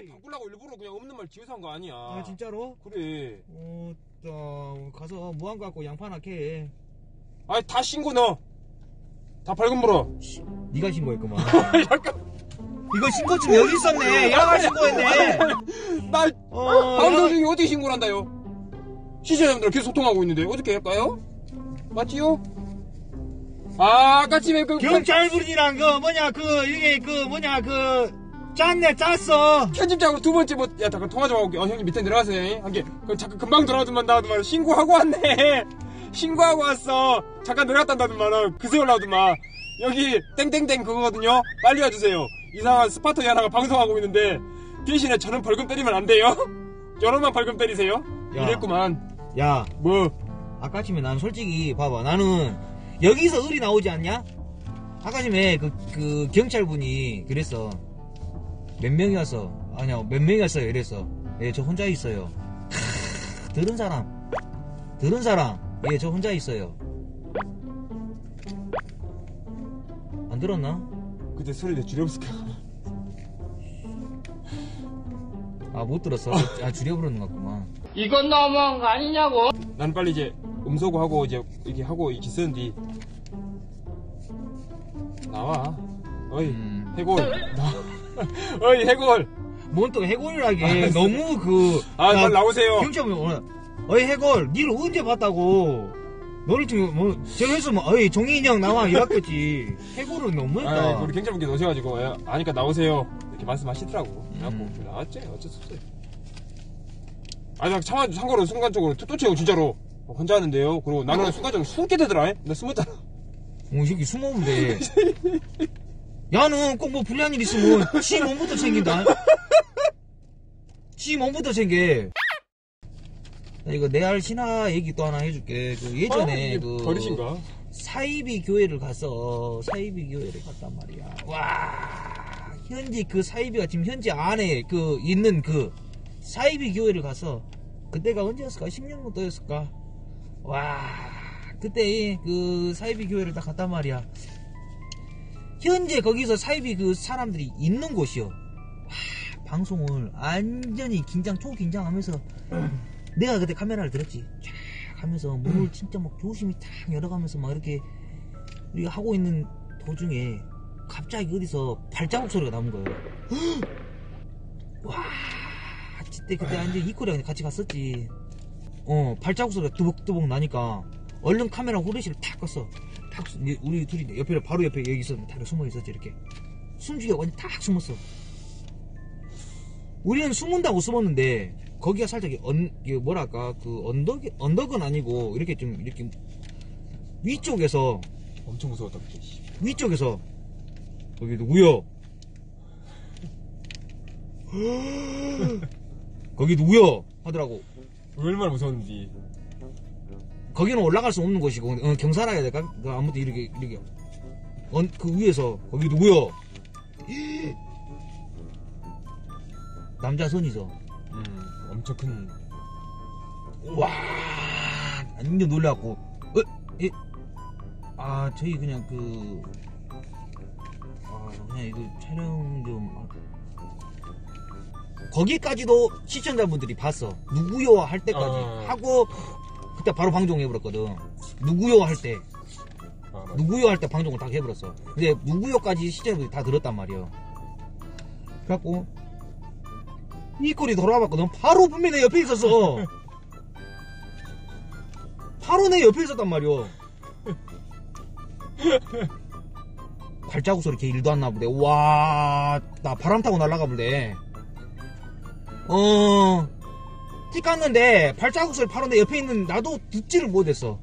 괜히 바꾸려고 일부러 그냥 없는 말 지어서 한 거 아니야. 아 진짜로? 그래. 어, 나 가서 무한 갖고 양파나 캐. 아니 다 신고 넣어. 다 밝은 물어. 네가 신고했구만. 이거 신고증 여기 있었네. 야가 신고했네. 나 어, 방송 야- 중에 어떻게 신고를 한다요? 시청자분들 계속 소통하고 있는데 어떻게 할까요? 맞지요? 아, 집에 그 경찰분이랑 그 뭐냐 그 이게 그 뭐냐 그 짰네 짰어. 편집장으로 두 번째 뭐, 야, 잠깐 통화 좀 하고 올게. 어, 형님 밑에 내려가세요. 한 게, 그 잠깐 금방 돌아오더만 나오더만 신고하고 왔네. 신고하고 왔어. 잠깐 말은 그새 올라오더만. 여기 땡땡땡 그거거든요. 빨리 와주세요. 이상한 스파터이 하나가 방송하고 있는데 대신에 저는 벌금 때리면 안 돼요. 여러분만 벌금 때리세요. 야. 이랬구만. 야 뭐? 아까 전에 나는 솔직히 봐봐 나는 여기서 을이 나오지 않냐? 아까 전에 그, 그 경찰분이 그랬어 몇 명이었어 아니야 몇 명이었어요 이랬어 예저 혼자 있어요 크, 들은 사람 들은 사람 예 저 혼자 있어요 안 들었나? 그때 소리를 줄여봤을까? 아 못 들었어 아 줄여 부르는 것 같구만 이건 너무한 거 아니냐고. 난 빨리 이제 음소거 하고 이제 이렇게 하고 이렇게 쓰는데 나와. 어이 음. 해골. 나. 어이 해골. 뭔또 해골이라게 너무 그 아, 나- 빨리 나오세요. 경찰분이 오늘 어이 해골 니를 언제 봤다고 너를 지금 뭐 제가 했으면 어이 종이 인형 나와 이랬겠지 해골은 너무했다 아, 우리 경찰분께 오셔가지고 예, 아니까 나오세요 이렇게 말씀하시더라고. 그래갖고 음. 나왔지 어쩔 수 없어요. 아니 나 참아 참고로 순간적으로 또 채고 진짜로 어, 혼자 하는데요. 그리고 나는 순간적으로 숨게 되더라. 나 숨었잖아. 어, 이 새끼 돼 야는 꼭 뭐 불리한 일 있으면 지 몸부터 챙긴다 지 몸부터 챙겨 나 이거 내알 신화 얘기 또 하나 해줄게 그 예전에 아, 그 버릇인가? 사이비 교회를 갔어. 사이비 교회를 갔단 말이야. 와, 현지 그 사이비가 지금 현지 안에 그 있는 그 사이비 교회를 가서 그때가 언제였을까? 10년 정도였을까? 와, 그때 그 사이비 교회를 딱 갔단 말이야. 현재 거기서 사이비 그 사람들이 있는 곳이요. 와, 방송을 완전히 긴장, 초긴장하면서 내가 그때 카메라를 들었지. 쫙 하면서 물을 진짜 막 조심히 탁 열어가면서 막 이렇게 우리가 하고 있는 도중에 갑자기 어디서 발자국 소리가 나는 거예요. 와, 그때 그때 완전 이코랑 같이 갔었지. 어, 발자국 소리가 뚜벅뚜벅 나니까 얼른 카메라 후레쉬를 탁 껐어. 탁 수- 이제 우리 둘이 옆에 바로 옆에 여기 있었는데 다 숨어 있었지 이렇게. 숨죽여 완전 탁 숨었어. 우리는 숨은다고 숨었는데 거기가 살짝 언 뭐랄까 그 언덕 언덕은 아니고 이렇게 좀 이렇게 위쪽에서 엄청 무서웠다 그때. 씨. 위쪽에서 거기 누구요? 거기 누구요? 하더라고. 얼마나 무서웠는지. 거기는 올라갈 수 없는 곳이고 어, 경사라 해야 될까? 그 아무튼 이렇게 이렇게 언, 그 위에서 거기 누구요? 남자 손이죠. 음, 엄청 큰. 와 완전 놀라고 어? 예? 아 저희 그냥 그 아, 그냥 이거 촬영 좀 아. 거기까지도 시청자분들이 봤어 누구요 할 때까지 어. 하고 그때 바로 방송해버렸거든. 누구요 할 때. 아. 누구요 할 때 방송을 딱 해버렸어. 근데 누구요까지 시청자분들이 다 들었단 말이야. 그래갖고 이 꼴이 돌아봤거든. 바로 분명히 내 옆에 있었어. 바로 내 옆에 있었단 말이야 발자국 소리 걔 일도 안 나보대 와 나 바람 타고 날아가 볼래. 어 찍었는데 발자국 소리 바로 내 옆에 있는 나도 듣지를 못했어.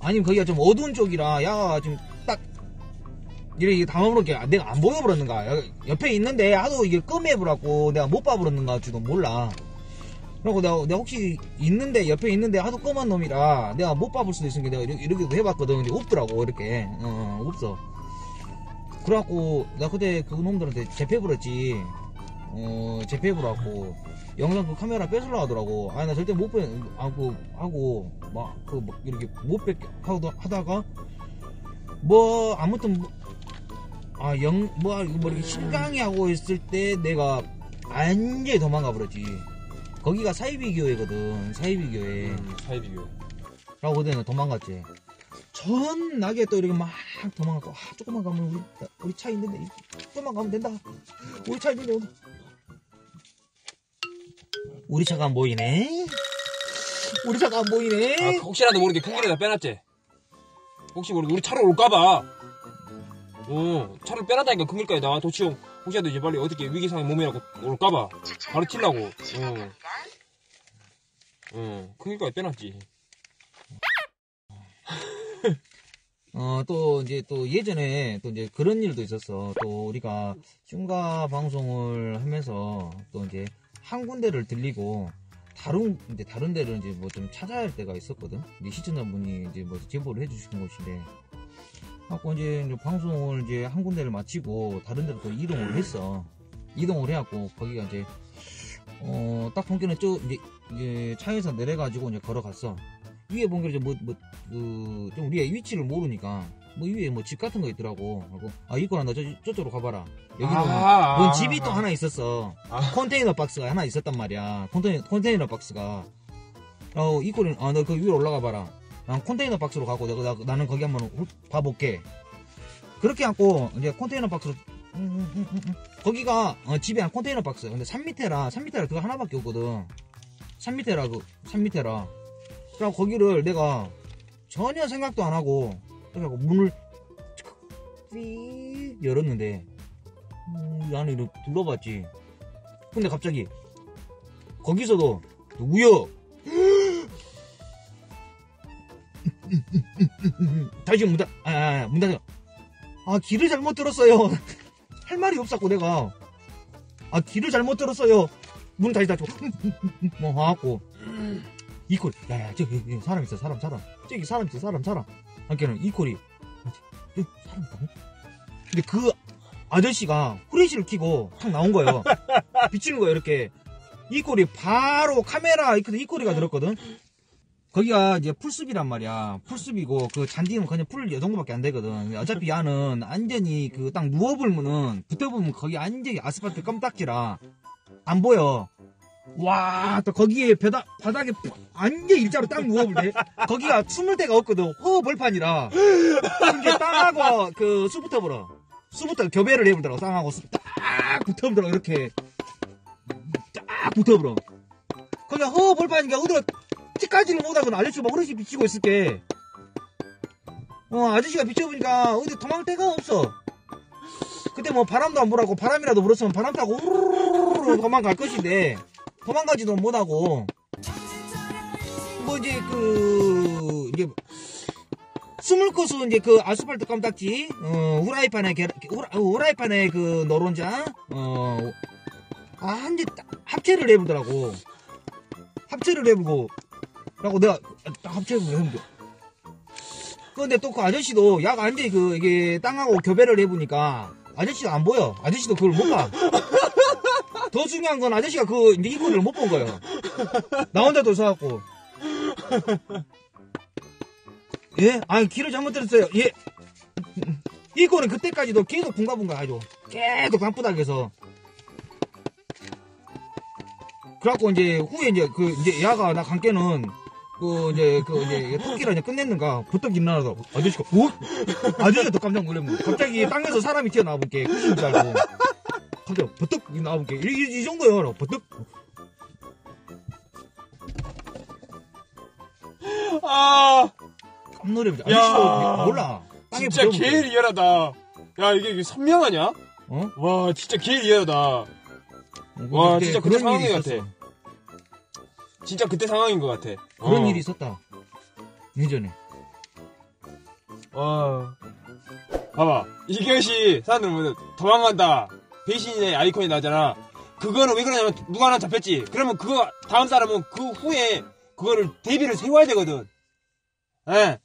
아니면 거기가 좀 어두운 쪽이라 야가 좀딱 이렇게 담아보니까 내가 안 보여버렸는가. 옆에 있는데 하도 이게 끔해버렸고 내가 못 봐버렸는가 줄도 몰라. 그리고 내가, 내가 혹시 있는데 옆에 있는데 하도 끔한 놈이라 내가 못 봐볼 수도 있으니까 내가 이렇게, 이렇게도 해봤거든. 근데 없더라고 이렇게. 어, 어, 없어. 그래갖고 나 그때 그 놈들한테 재패버렸지. 어 재패버렸고 영상 그 카메라 뺏으려 하더라고 아니 나 절대 못 빼, 하고 하고 막 그 막 이렇게 못 뺏게 하다, 하다가 뭐 아무튼 아영뭐 뭐 이렇게 신강이 하고 있을 때 내가 완전히 도망가 버렸지. 거기가 사이비 교회거든. 사이비 교회. 음, 사이비 교회. 라고 그때는 도망갔지. 전나게 또 이렇게 막 도망가고, 아, 조금만 가면 우리, 우리 차 있는데, 조금만 가면 된다. 우리 차 있는데, 오늘. 우리 차가 안 보이네? 우리 차가 안 보이네? 아, 그 혹시라도 모르게 큰 길에다 빼놨지. 혹시 모르게 우리 차로 올까봐. 어, 차를 빼놨다니까 큰 길까지 도치용. 혹시라도 이제 빨리 어떻게 위기 상황 몸이라고 올까봐. 바로 튀려고. 어. 어, 큰 길까지 빼놨지. 어, 또, 이제, 또, 예전에, 또, 이제, 그런 일도 있었어. 또, 우리가, 흉가 방송을 하면서, 또, 이제, 한 군데를 들리고, 다른, 이제, 다른 데를 이제, 뭐, 좀 찾아야 할 때가 있었거든. 이제, 시청자분이, 이제, 뭐, 제보를 해주신 곳인데, 갖고, 이제, 이제 방송을 이제, 한 군데를 마치고, 다른 데로 또 이동을 했어. 이동을 해갖고, 거기가 이제, 어, 딱 본게는 저, 이제, 이제, 차에서 내려가지고, 이제, 걸어갔어. 위에 본게 이제, 뭐, 뭐, 그, 좀 우리의 위치를 모르니까, 뭐 위에 뭐 집 같은 거 있더라고. 하고, 아, 이거나 너 저, 저쪽으로 가봐라. 여기는, 아, 뭔 아, 집이 아. 또 하나 있었어. 아. 컨테이너 박스가 하나 있었단 말이야. 컨테이너, 컨테이너 박스가. 어, 이 꼴이, 아, 너 그 위로 올라가 봐라. 난 컨테이너 박스로 가고, 내가, 나, 나는 거기 한번 훑- 봐볼게. 그렇게 하고, 이제 컨테이너 박스로, 음, 음, 음. 거기가, 어, 집에 한 컨테이너 박스. 근데 3미테라, 3미테라 그거 하나밖에 없거든. 3미테라, 그, 3미테라. 그래서 거기를 내가 전혀 생각도 안 하고, 그래갖고 문을, 삐 열었는데, 음, 이 안에 이렇게 둘러봤지. 근데 갑자기, 거기서도, 누구여? 다시 문 닫, 아, 아, 아, 문 닫아. 아, 길을 잘못 들었어요. 할 말이 없었고, 내가. 아, 길을 잘못 들었어요. 문 다시 닫고, 뭐, 하고. 이콜, 야, 야, 저기, 사람 있어, 사람, 사람. 저기 사람 있어, 사람, 사람. 한께는 이콜이, 여기 사람 있다고? 근데 그 아저씨가 후레쉬를 켜고 확 나온 거예요. 비치는 거예요, 이렇게. 이꼴이 바로 카메라 이꼴이가 들었거든? 거기가 이제 풀숲이란 말이야. 풀숲이고, 그 잔디는 그냥 풀이 정도밖에 안 되거든. 어차피 야는 완전히 그 딱 누워보면은, 붙어보면 거기 완전히 아스팔트 껌딱지라. 안 보여. 와, 또 거기에 바닥, 바닥에 완전 일자로 딱 누워볼 때, 거기가 숨을 데가 없거든. 호벌판이라. 이제 땅하고 그 수부터 불어. 수부터 교배를 해보더라고. 땅하고 수, 딱 붙어보더라고. 이렇게. 딱 붙어불어. 거기가 허벌판이니까 어디가 찌까지는 못하고 아저씨가 막 어르신 비치고 있을게. 어, 아저씨가 비춰보니까 어디 도망갈 데가 없어. 그때 뭐 바람도 안 불하고 바람이라도 불었으면 바람 타고 우르르르 도망갈 것인데 도망가지도 못하고 뭐 이제 그 이제 곳은 이제 그 아스팔트 껌딱지 어 후라이판에 계 후라, 어, 후라 이판에 그 노른자 어 아, 한지 합체를 해보더라고. 합체를 해보고, 라고 내가 딱 합체를 해보고. 근데 또 그 아저씨도 약 완전히 그, 이게 땅하고 교배를 해보니까 아저씨가 안 보여. 아저씨도 그걸 못 봐. 더 중요한 건 아저씨가 그, 이거를 못 본 거예요. 나 혼자도 서갖고. 예? 아니, 길을 잘못 들었어요. 예. 이거는 그때까지도 계속 붕가붕가 하죠. 계속 방바닥에서. 그래갖고 이제 후에 이제 그 이제 야가 나 관계는 그 이제 그 이제 토끼를 이제 끝냈는가 부쩍 일어나서 아저씨가 오 아저씨가 더 깜짝 놀랐네 갑자기 땅에서 사람이 튀어나와 볼게 구신 줄 알고 갑자기 버떡 나와 볼게 이, 이, 이 정도요 버떡 아, 깜놀해보자 야. 아저씨도 몰라 진짜. 개 리얼하다. 야, 이게, 이게 선명하냐? 어? 와, 진짜 개 리얼하다. 와, 그때 진짜 그때 상황인 것. 같아. 진짜 그때 상황인 것 같아. 그런 어. 일이 있었다 예전에 와. 봐봐. 이것이 사람들 보면 도망간다. 배신의 아이콘이 나잖아. 그거는 왜 그러냐면 누가 하나 잡혔지. 그러면 그거 다음 사람은 그 후에 그거를 대비를 세워야 되거든. 예.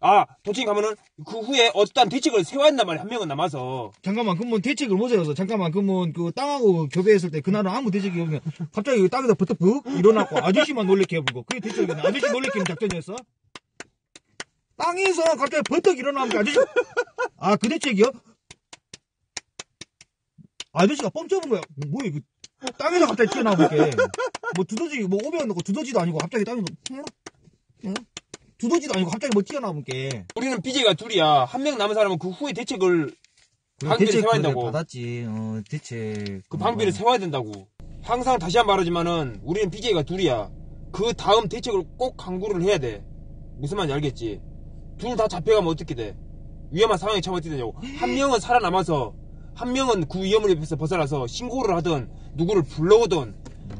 아, 도청 가면은 그 후에 어떤 대책을 세워야 한단 말이야. 한 명은 남아서. 잠깐만, 그러면 대책을 못 세워서, 잠깐만, 그러면 그 땅하고 교배했을 때 그날은 아무 대책이 없으면 갑자기 그 땅에다 푹 일어났고 아저씨만 놀래켜 해보고 그게 대책이네. 아저씨 놀래키는 작전이었어? 땅에서 갑자기 버떡 일어나면 아저씨, 아, 그 대책이요? 아저씨가 뻥 접은 거야. 뭐야, 이거. 땅에서 갑자기 튀어나오게. 뭐 두더지, 뭐 오면 넣고 두더지도 아니고 갑자기 땅에서, 응? 응? 두더지도 아니고 갑자기 뭐 튀어나오게. 우리는 BJ가 둘이야. 한 명 남은 사람은 그 후에 대책을 방비를 세워야 된다고. 받았지. 어, 대체. 그 방비를 세워야 된다고. 항상 다시 한 번 말하지만은 우리는 BJ가 둘이야. 그 다음 대책을 꼭 강구를 해야 돼. 무슨 말인지 알겠지? 둘 다 잡혀가면 어떻게 돼? 위험한 상황에 처하면 어떻게 되냐고. 한 명은 살아남아서 한 명은 그 위험을 벗어나서 신고를 하든 누구를 불러오든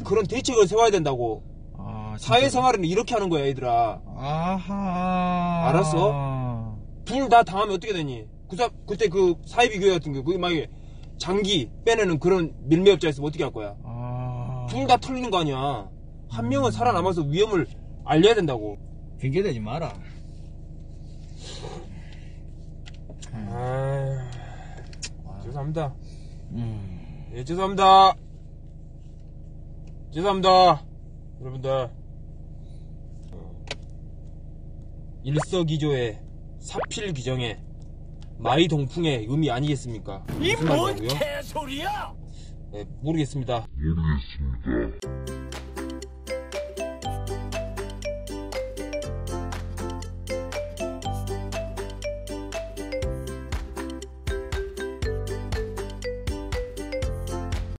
그런 대책을 세워야 된다고. 아. 사회생활은 이렇게 하는 거야, 얘들아. 아하. 알았어? 둘 다 당하면 어떻게 되니? 그 사, 그때 그 사이비 교회 같은 경우, 그게 만약에 장기 빼내는 그런 밀매업자 있으면 어떻게 할 거야? 아. 둘 다 털리는 거 아니야. 한 명은 살아남아서 위험을 알려야 된다고. 핑계대지 마라. 아, 죄송합니다. 음. 예, 죄송합니다. 죄송합니다. 여러분들. 어, 일석이조의 사필귀정의 마이동풍의 의미 아니겠습니까? 무슨 말이냐고요? 개소리야! 네, 모르겠습니다. 모르겠습니다.